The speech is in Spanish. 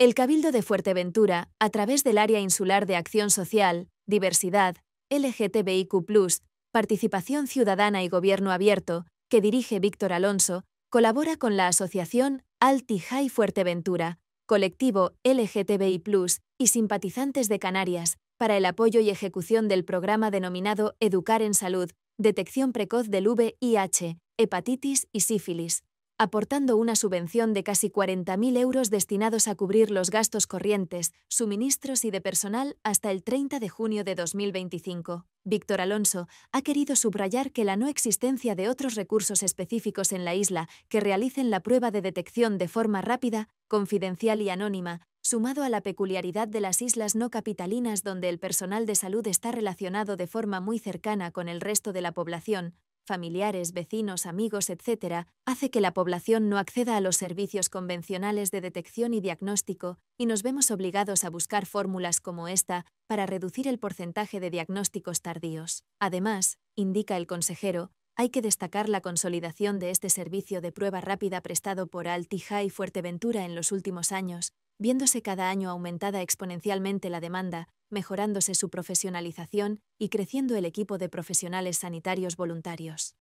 El Cabildo de Fuerteventura, a través del Área Insular de Acción Social, Diversidad, LGTBIQ, Participación Ciudadana y Gobierno Abierto, que dirige Víctor Alonso, colabora con la Asociación Alti High Fuerteventura, colectivo LGTBI, y simpatizantes de Canarias, para el apoyo y ejecución del programa denominado Educar en Salud, detección precoz del VIH, hepatitis y sífilis, aportando una subvención de casi 40.000 euros destinados a cubrir los gastos corrientes, suministros y de personal hasta el 30 de junio de 2025. Víctor Alonso ha querido subrayar que la no existencia de otros recursos específicos en la isla que realicen la prueba de detección de forma rápida, confidencial y anónima, sumado a la peculiaridad de las islas no capitalinas donde el personal de salud está relacionado de forma muy cercana con el resto de la población, familiares, vecinos, amigos, etc., hace que la población no acceda a los servicios convencionales de detección y diagnóstico y nos vemos obligados a buscar fórmulas como esta para reducir el porcentaje de diagnósticos tardíos. Además, indica el consejero, hay que destacar la consolidación de este servicio de prueba rápida prestado por Altija y Fuerteventura en los últimos años, viéndose cada año aumentada exponencialmente la demanda, mejorándose su profesionalización y creciendo el equipo de profesionales sanitarios voluntarios.